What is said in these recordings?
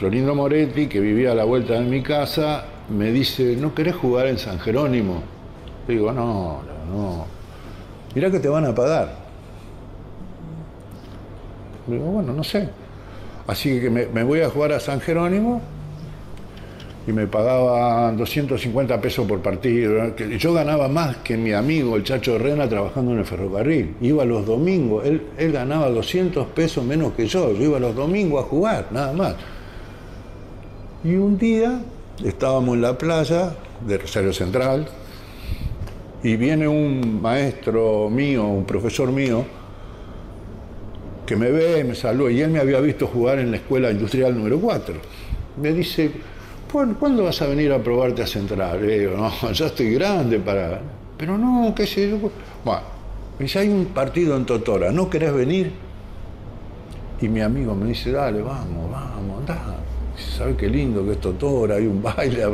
Florindo Moretti, que vivía a la vuelta de mi casa, me dice, ¿no querés jugar en San Jerónimo? digo, no, no, mirá que te van a pagar. Digo, bueno, no sé. Así que me, me voy a jugar a San Jerónimo y me pagaban 250 pesos por partido. Yo ganaba más que mi amigo, el Chacho Rena, trabajando en el ferrocarril. Iba los domingos, él, él ganaba 200 pesos menos que yo. Yo iba los domingos a jugar, nada más. Y un día estábamos en la playa de Rosario Central y viene un maestro mío, un profesor mío, que me ve, me saluda, y él me había visto jugar en la escuela industrial número 4. Me dice, ¿cuándo vas a venir a probarte a Central? Le digo, no, ya estoy grande para... Pero no, qué sé yo. Bueno, me dice, hay un partido en Totora, ¿no querés venir? Y mi amigo me dice, dale, vamos, vamos, anda. ¿Sabe qué lindo que es Totora? Hay un baile.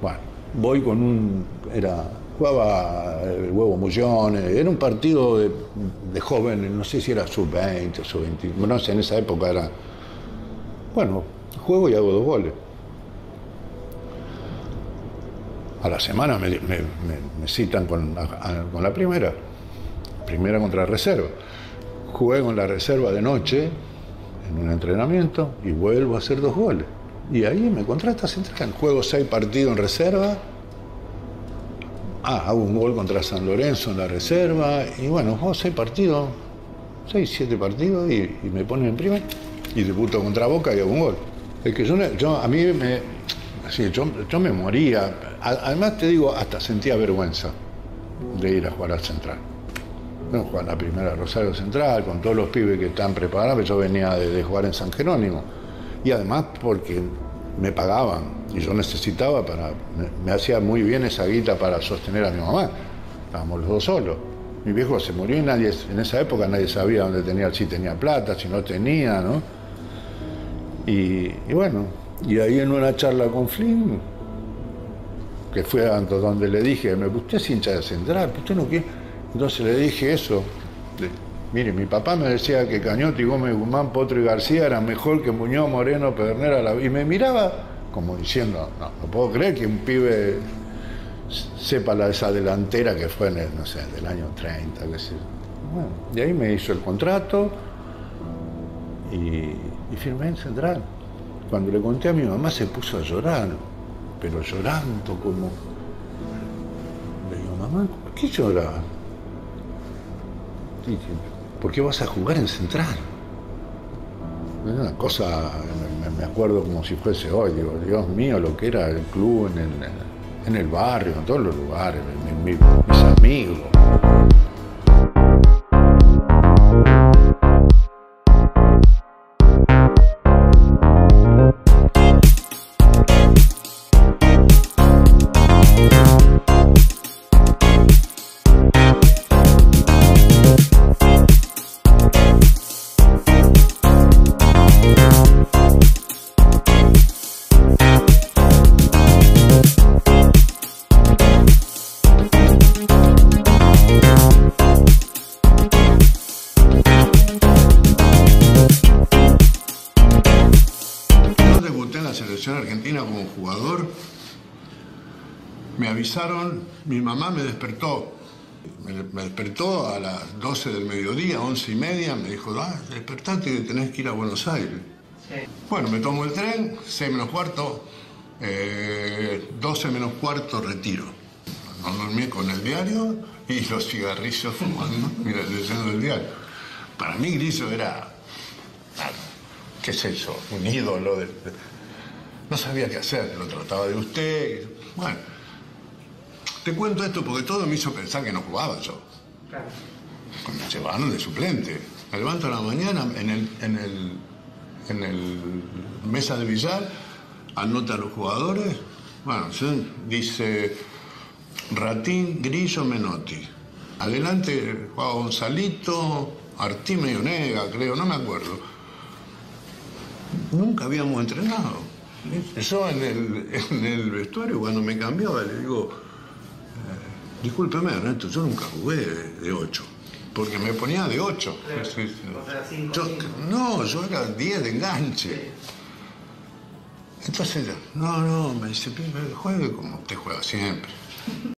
Bueno, voy con un... Era, jugaba el huevo Mullones, era un partido de, de jóvenes, no sé si era sub-20 o sub-20, no sé, en esa época era... Bueno, juego y hago dos goles. A la semana me, citan con, con, la primera, primera contra reserva. Jugué con la reserva de noche en un entrenamiento y vuelvo a hacer dos goles. Y ahí me contrata Central. Juego seis partidos en reserva. Ah, hago un gol contra San Lorenzo en la reserva. Y bueno, juego seis partidos, seis, siete partidos y, me ponen en primer. Y debuto contra Boca y hago un gol. Es que yo, yo a mí me, Sí, yo, yo, me moría. Además, te digo, hasta sentía vergüenza de ir a jugar al Central. No, jugar la primera Rosario Central, con todos los pibes que están preparados, yo venía de, jugar en San Jerónimo. Y además porque me pagaban y yo necesitaba para. Me, hacía muy bien esa guita para sostener a mi mamá. Estábamos los dos solos. Mi viejo se murió y nadie, en esa época nadie sabía dónde tenía, si tenía plata, si no tenía, ¿no? y bueno, y ahí en una charla con Flynn, que fue donde le dije, usted es hincha de Central, usted no quiere. Entonces le dije eso. mire, mi papá me decía que Cañotti, Gómez, Guzmán, Potro y García eran mejor que Muñoz, Moreno, Pedernera. Y me miraba como diciendo, no, no puedo creer que un pibe sepa la, esa delantera que fue en el, no sé, del año 30, qué sé. Bueno, y ahí me hizo el contrato y firmé en Central. Cuando le conté a mi mamá se puso a llorar, pero llorando como... Le digo, mamá, ¿por qué lloras? ¿Por qué vas a jugar en Central? Es una cosa, me, acuerdo como si fuese hoy, digo, Dios mío, lo que era el club en el barrio, en todos los lugares, mis amigos. Mi mamá me despertó. Me, despertó a las 12 del mediodía, 11 y media, me dijo, ah, despertate que tenés que ir a Buenos Aires. Bueno, me tomo el tren, 6 menos cuarto, 12 eh, menos cuarto retiro. No dormí con el diario y los cigarrillos fumando, mira, leyendo el diario. Para mí Grillo era, qué sé yo, un ídolo. De, no sabía qué hacer, lo trataba de usted. Bueno, te cuento esto porque todo me hizo pensar que no jugaba yo. Claro. Me llevaron de suplente. Me levanto a la mañana en el, en el, en el mesa de billar, anota a los jugadores. Bueno, dice Ratín, Grillo, Menotti. Adelante jugaba Gonzalito, Artime y Onega, creo, no me acuerdo. Nunca habíamos entrenado. Yo en el, en el vestuario, cuando me cambiaba, le digo, Discúlpeme, Ernesto, yo nunca jugué de 8. Porque me ponía de 8. no, yo era 10 de enganche. Entonces, no, no, me dice, juegue como usted juega siempre.